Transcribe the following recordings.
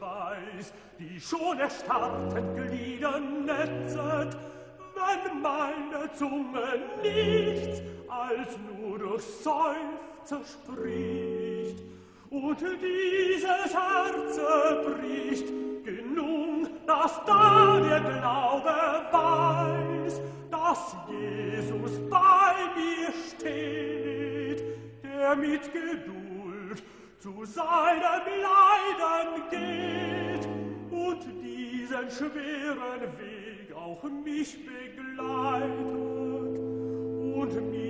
weiß, die schon erstarrten Glieder netzet, wenn meine Zunge nichts als nur durch Seufzer spricht. Und dieses Herz bricht, genug, dass da der Glaube weiß, dass Jesus bei mir steht, der mit Geduld zu seinem Leiden geht und diesen schweren Weg auch mich begleitet und mir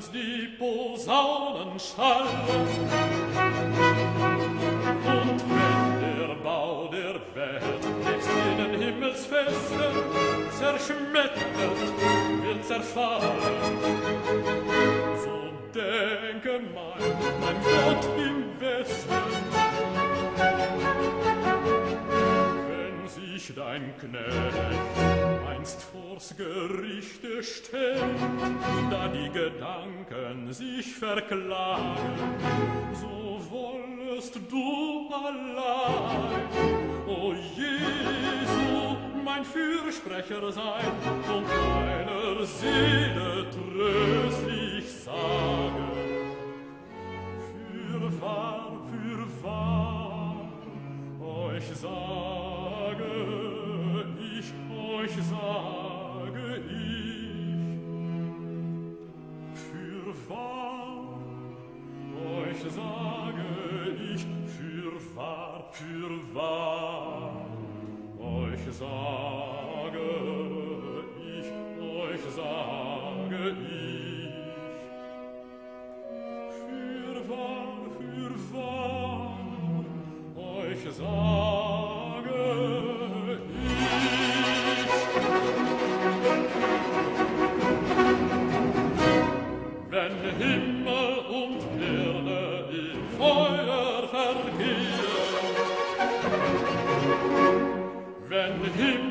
hören's die Posaunen schallen. Und wenn der Bau der Welt nebst jenen Himmelsfesten zerschmettert, wird zerfallen. So denke mein, mein Gott im Westen, ich dein Knecht einst vors Gerichte stehn, da die Gedanken sich verklagen, so wollest du allein, o Jesu, mein Fürsprecher sein und meiner Seele tröstlich sagen. Fürwahr, fürwahr, euch sagen, für wahr euch sage ich euch sage ich. Für wahr für wahr euch sage him.